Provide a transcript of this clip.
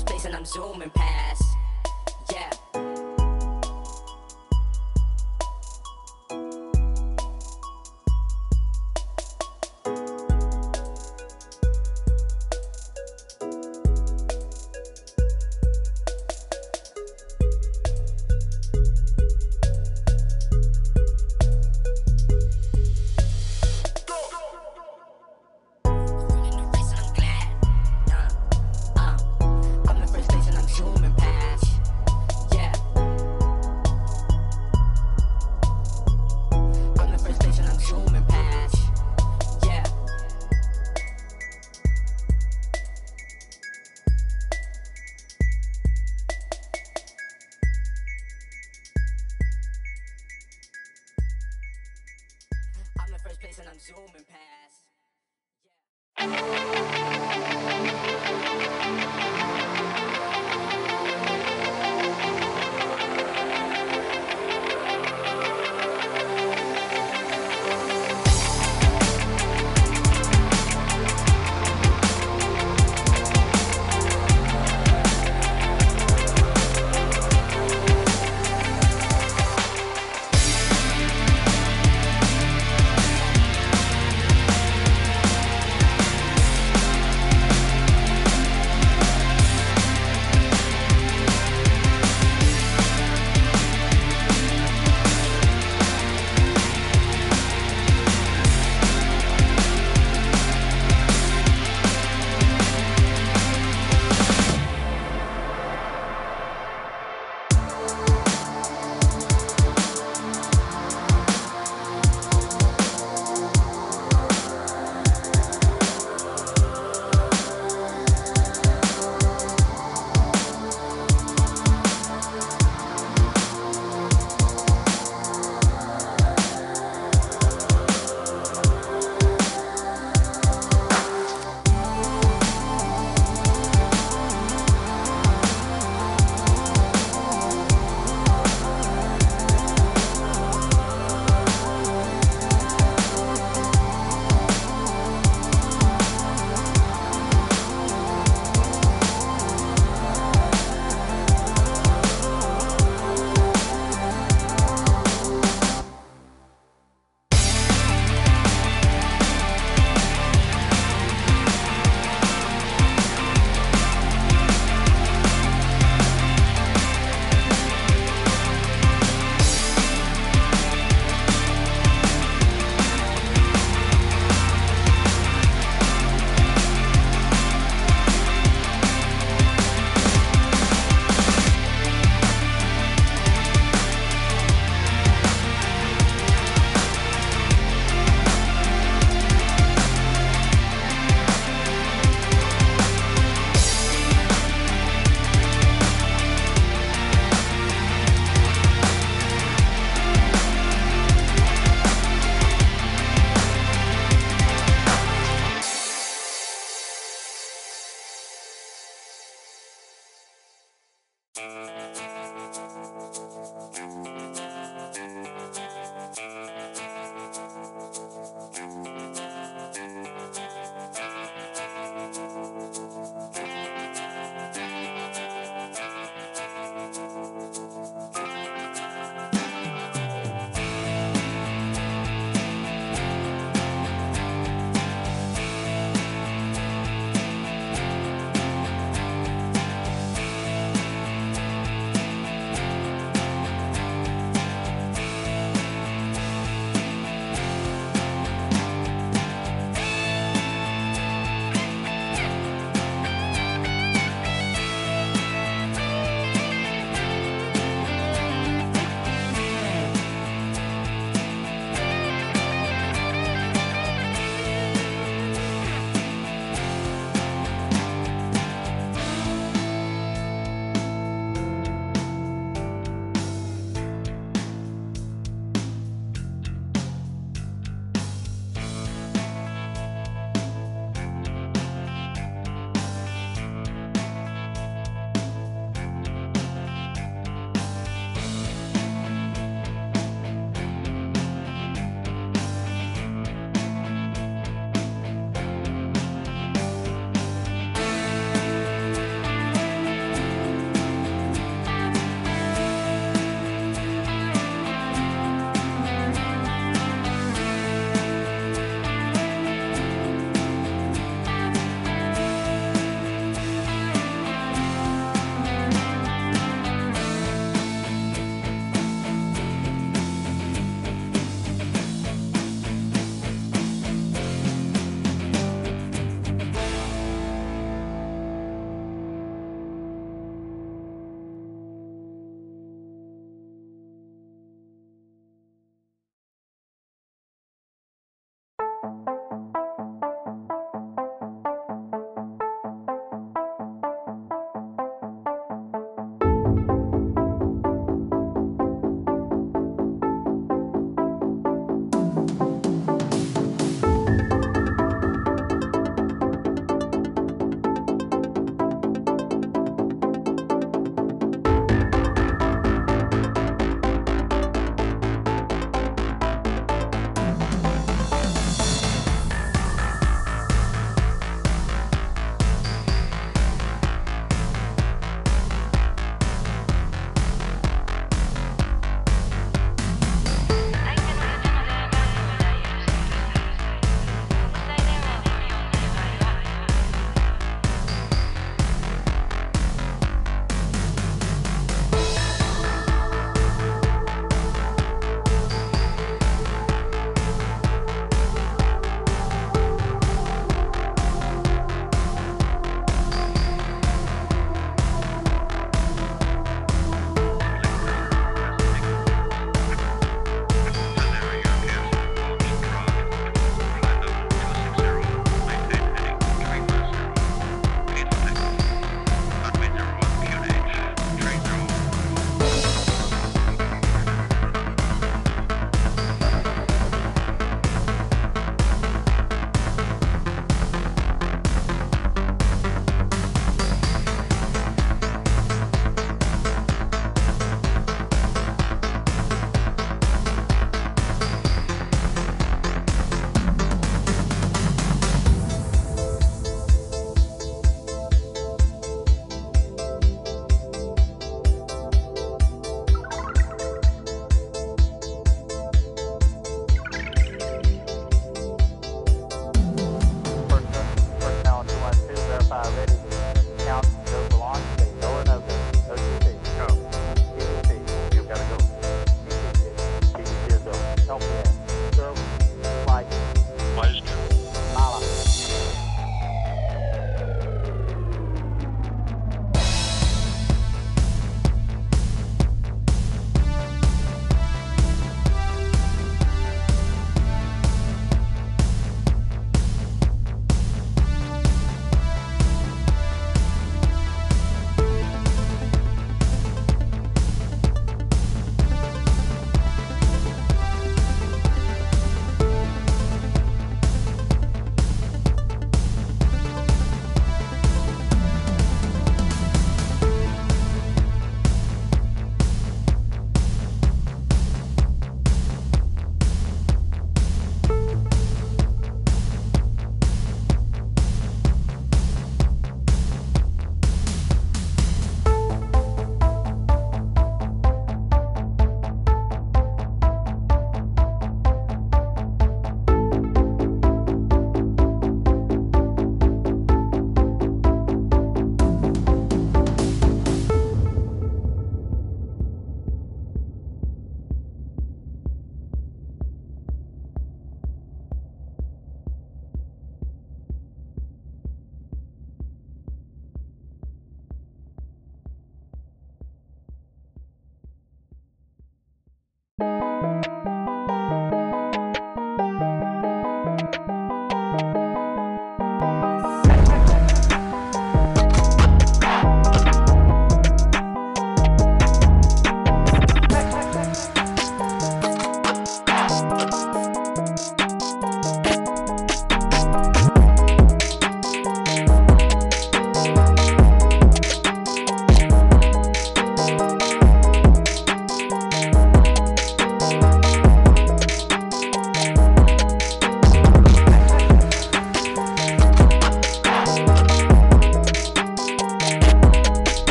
first place and I'm zooming past.